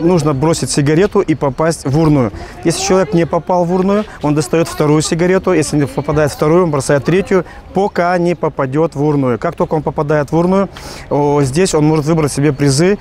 Нужно бросить сигарету и попасть в урную. Если человек не попал в урную, он достает вторую сигарету. Если не попадает вторую, он бросает третью, пока не попадет в урную. Как только он попадает в урную, здесь он может выбрать себе призы